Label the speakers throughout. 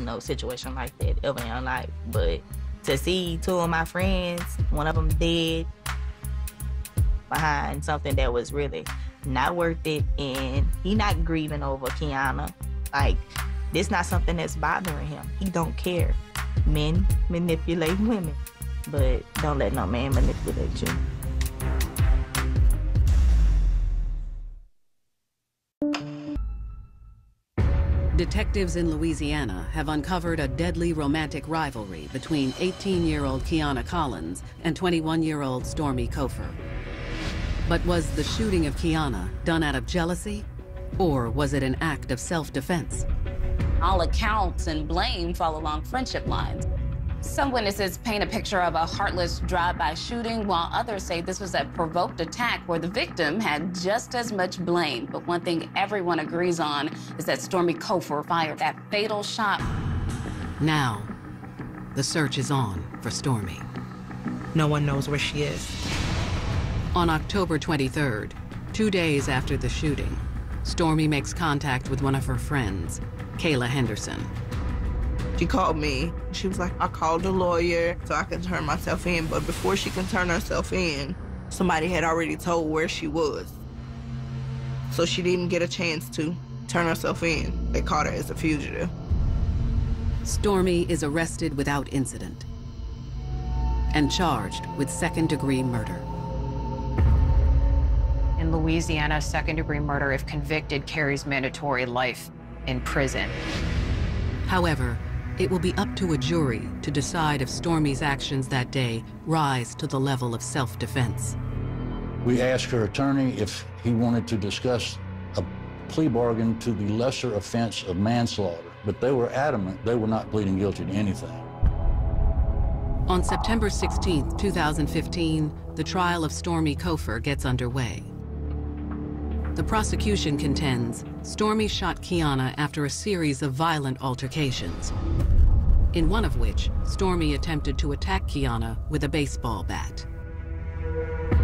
Speaker 1: in no situation like that ever in your life. But to see two of my friends, one of them dead behind something that was really not worth it, and he not grieving over Kiana. Like this, not something that's bothering him. He don't care. Men manipulate women, but don't let no man manipulate you.
Speaker 2: Detectives in Louisiana have uncovered a deadly romantic rivalry between 18-year-old Kiana Collins and 21-year-old Stormy Kofer. But was the shooting of Kiana done out of jealousy, or was it an act of self-defense?
Speaker 3: All accounts and blame fall along friendship lines. Some witnesses paint a picture of a heartless drive-by shooting, while others say this was a provoked attack where the victim had just as much blame. But one thing everyone agrees on is that Stormy Kofer fired that fatal shot.
Speaker 2: Now, the search is on for Stormy.
Speaker 4: No one knows where she is.
Speaker 2: On October 23rd, two days after the shooting, Stormy makes contact with one of her friends, Kayla Henderson.
Speaker 4: She called me. She was like, I called a lawyer so I can turn myself in. But before she can turn herself in, somebody had already told where she was. So she didn't get a chance to turn herself in. They caught her as a fugitive.
Speaker 2: Stormy is arrested without incident and charged with second-degree murder.
Speaker 5: In Louisiana, second-degree murder, if convicted, carries mandatory life in prison.
Speaker 2: However, it will be up to a jury to decide if Stormy's actions that day rise to the level of self-defense.
Speaker 6: We asked her attorney if he wanted to discuss a plea bargain to the lesser offense of manslaughter, but they were adamant they were not pleading guilty to anything.
Speaker 2: On September 16, 2015, the trial of Stormy Kofer gets underway. The prosecution contends Stormy shot Kiana after a series of violent altercations, in one of which Stormy attempted to attack Kiana with a baseball bat.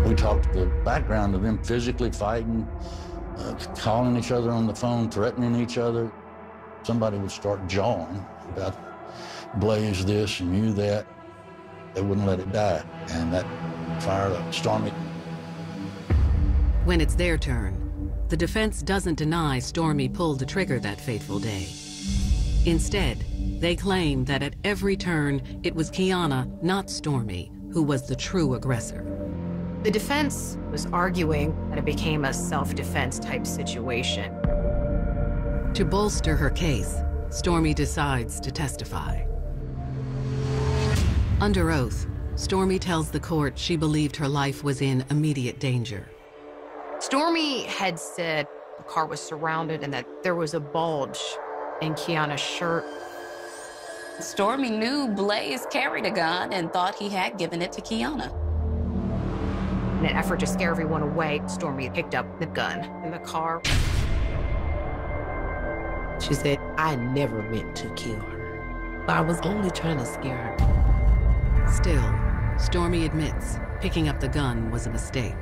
Speaker 6: We talked the background of them physically fighting, uh, calling each other on the phone, threatening each other. Somebody would start jawing about Blaze this and you that. They wouldn't let it die, and that fired up Stormy.
Speaker 2: When it's their turn, the defense doesn't deny Stormy pulled the trigger that fateful day. Instead, they claim that at every turn, it was Kiana, not Stormy, who was the true aggressor.
Speaker 5: The defense was arguing that it became a self-defense type situation.
Speaker 2: To bolster her case, Stormy decides to testify. Under oath, Stormy tells the court she believed her life was in immediate danger.
Speaker 5: Stormy had said the car was surrounded and that there was a bulge in Kiana's shirt.
Speaker 3: Stormy knew Blaze carried a gun and thought he had given it to Kiana.
Speaker 5: In an effort to scare everyone away, Stormy picked up the gun in the car.
Speaker 7: She said, I never meant to kill her. I was only trying to scare her.
Speaker 2: Still, Stormy admits picking up the gun was a mistake.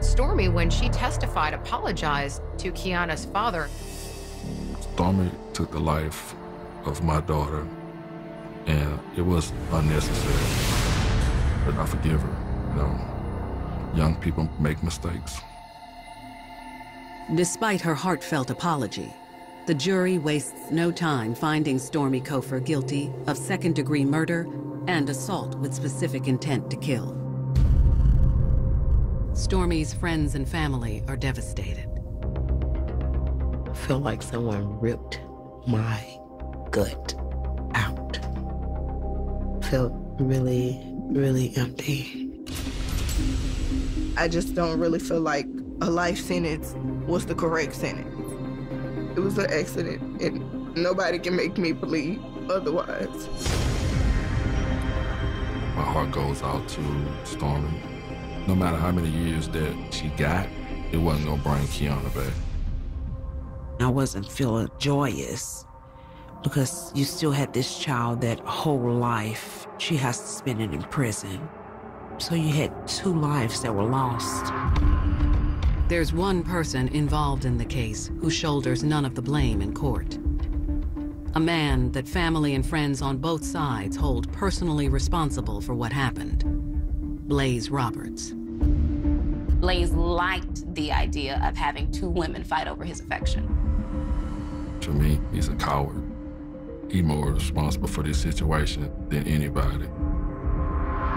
Speaker 5: Stormy, when she testified, apologized to Kiana's father.
Speaker 8: Stormy took the life of my daughter, and it was unnecessary. But I forgive her. You know, young people make mistakes.
Speaker 2: Despite her heartfelt apology, the jury wastes no time finding Stormy Kofer guilty of second-degree murder and assault with specific intent to kill. Stormy's friends and family are devastated.
Speaker 7: I feel like someone ripped my gut out. Felt really, really empty.
Speaker 4: I just don't really feel like a life sentence was the correct sentence. It was an accident, and nobody can make me believe otherwise.
Speaker 8: My heart goes out to Stormy. No matter how many years that she got, it wasn't gonna bring Kiana back.
Speaker 7: I wasn't feeling joyous because you still had this child that whole life she has to spend it in prison. So you had two lives that were lost.
Speaker 2: There's one person involved in the case who shoulders none of the blame in court. A man that family and friends on both sides hold personally responsible for what happened. Blaze Roberts.
Speaker 3: Blaze liked the idea of having two women fight over his affection.
Speaker 8: To me, he's a coward. He's more responsible for this situation than anybody.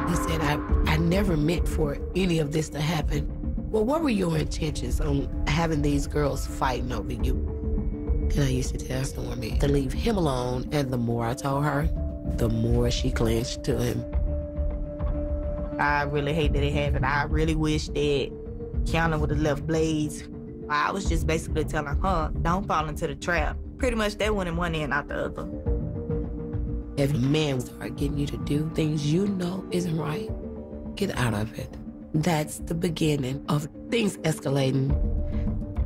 Speaker 7: He said, I, I never meant for any of this to happen. Well, what were your intentions on having these girls fighting over you? And I used to tell Stormy to leave him alone, and the more I told her, the more she clinched to him.
Speaker 1: I really hate that it happened. I really wish that Kiana would have left Blaze. I was just basically telling her, don't fall into the trap. Pretty much that went in one end, out the other.
Speaker 7: If a man start getting you to do things you know isn't right, get out of it. That's the beginning of things escalating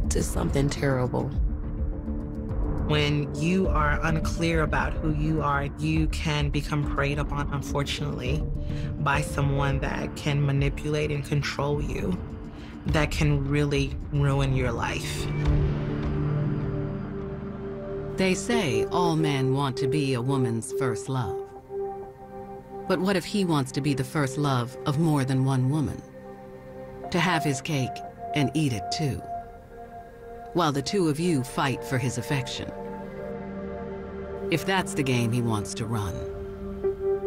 Speaker 7: to something terrible.
Speaker 9: When you are unclear about who you are, you can become preyed upon, unfortunately, by someone that can manipulate and control you, that can really ruin your life.
Speaker 2: They say all men want to be a woman's first love. But what if he wants to be the first love of more than one woman? To have his cake and eat it too while the two of you fight for his affection. If that's the game he wants to run,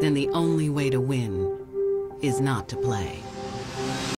Speaker 2: then the only way to win is not to play.